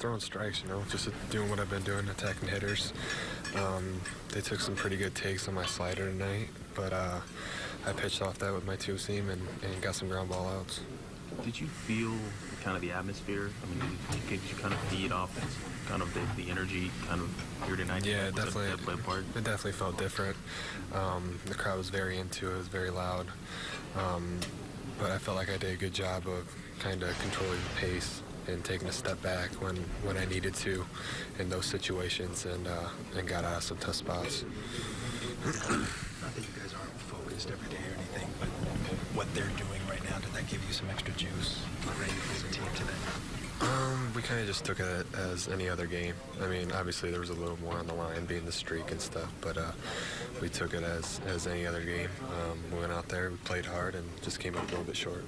just throwing strikes, you know, just doing what I've been doing, attacking hitters. Um, they took some pretty good takes on my slider tonight, but uh, I pitched off that with my two seam and, and got some ground ball outs. Did you feel kind of the atmosphere? I mean, did you, kind of feed off kind of the, the energy kind of here tonight? Yeah, Was definitely. That, that? It definitely felt different. Um, the crowd was very into it. It was very loud. Um, but I felt like I did a good job of kind of controlling the pace and taking a step back when, when I needed to in those situations and, uh, and got out of some tough spots. Not that you guys aren't focused every day or anything, but what they're doing right now, did that give you some extra juice ready for the team today? Um, we kind of just took it as any other game. I mean, obviously there was a little more on the line, being the streak and stuff, but uh, we took it as, as any other game. Um, we went out there, we played hard, and just came up a little bit short.